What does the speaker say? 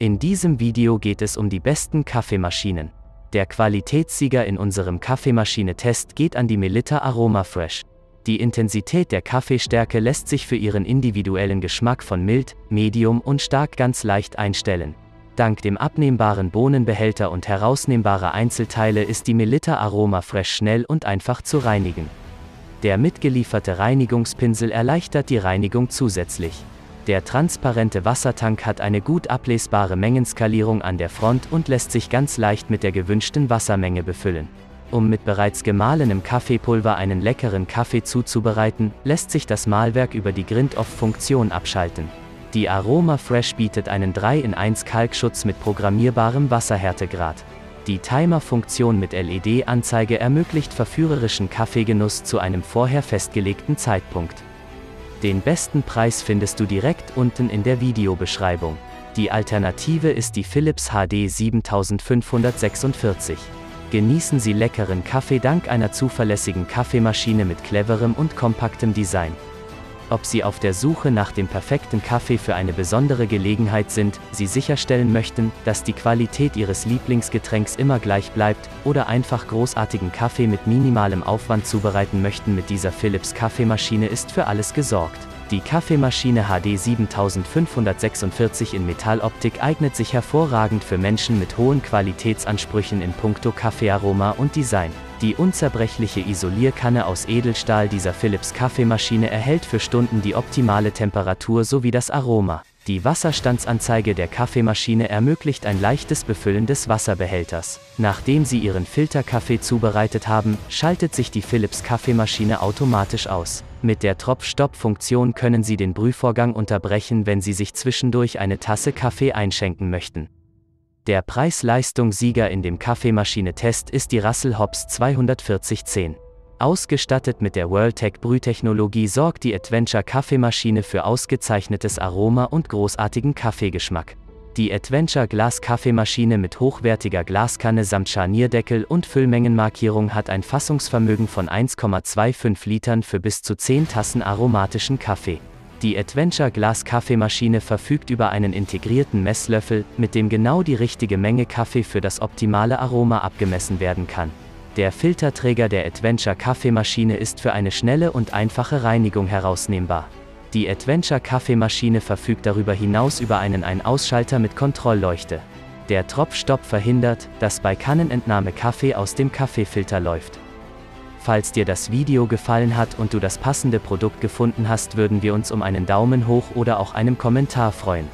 In diesem Video geht es um die besten Kaffeemaschinen. Der Qualitätssieger in unserem Kaffeemaschine-Test geht an die Melitta Aroma Fresh. Die Intensität der Kaffeestärke lässt sich für ihren individuellen Geschmack von mild, medium und stark ganz leicht einstellen. Dank dem abnehmbaren Bohnenbehälter und herausnehmbarer Einzelteile ist die Melitta Aroma Fresh schnell und einfach zu reinigen. Der mitgelieferte Reinigungspinsel erleichtert die Reinigung zusätzlich. Der transparente Wassertank hat eine gut ablesbare Mengenskalierung an der Front und lässt sich ganz leicht mit der gewünschten Wassermenge befüllen. Um mit bereits gemahlenem Kaffeepulver einen leckeren Kaffee zuzubereiten, lässt sich das Mahlwerk über die Grind-Off-Funktion abschalten. Die Aroma Fresh bietet einen 3 in 1 Kalkschutz mit programmierbarem Wasserhärtegrad. Die Timer-Funktion mit LED-Anzeige ermöglicht verführerischen Kaffeegenuss zu einem vorher festgelegten Zeitpunkt. Den besten Preis findest du direkt unten in der Videobeschreibung. Die Alternative ist die Philips HD 7546. Genießen Sie leckeren Kaffee dank einer zuverlässigen Kaffeemaschine mit cleverem und kompaktem Design. Ob Sie auf der Suche nach dem perfekten Kaffee für eine besondere Gelegenheit sind, Sie sicherstellen möchten, dass die Qualität Ihres Lieblingsgetränks immer gleich bleibt, oder einfach großartigen Kaffee mit minimalem Aufwand zubereiten möchten mit dieser Philips Kaffeemaschine ist für alles gesorgt. Die Kaffeemaschine HD 7546 in Metalloptik eignet sich hervorragend für Menschen mit hohen Qualitätsansprüchen in puncto Kaffeearoma und Design. Die unzerbrechliche Isolierkanne aus Edelstahl dieser Philips Kaffeemaschine erhält für Stunden die optimale Temperatur sowie das Aroma. Die Wasserstandsanzeige der Kaffeemaschine ermöglicht ein leichtes Befüllen des Wasserbehälters. Nachdem Sie Ihren Filterkaffee zubereitet haben, schaltet sich die Philips Kaffeemaschine automatisch aus. Mit der Tropf-Stopp-Funktion können Sie den Brühvorgang unterbrechen, wenn Sie sich zwischendurch eine Tasse Kaffee einschenken möchten. Der Preis-Leistung-Sieger in dem Kaffeemaschine-Test ist die Russell Hobbs 24010. Ausgestattet mit der WorldTech Brühtechnologie sorgt die Adventure Kaffeemaschine für ausgezeichnetes Aroma und großartigen Kaffeegeschmack. Die Adventure Glas Kaffeemaschine mit hochwertiger Glaskanne samt Scharnierdeckel und Füllmengenmarkierung hat ein Fassungsvermögen von 1,25 Litern für bis zu 10 Tassen aromatischen Kaffee. Die Adventure Glas Kaffeemaschine verfügt über einen integrierten Messlöffel, mit dem genau die richtige Menge Kaffee für das optimale Aroma abgemessen werden kann. Der Filterträger der Adventure Kaffeemaschine ist für eine schnelle und einfache Reinigung herausnehmbar. Die Adventure Kaffeemaschine verfügt darüber hinaus über einen Ein-Ausschalter mit Kontrollleuchte. Der Tropfstopp verhindert, dass bei Kannenentnahme Kaffee aus dem Kaffeefilter läuft. Falls dir das Video gefallen hat und du das passende Produkt gefunden hast, würden wir uns um einen Daumen hoch oder auch einem Kommentar freuen.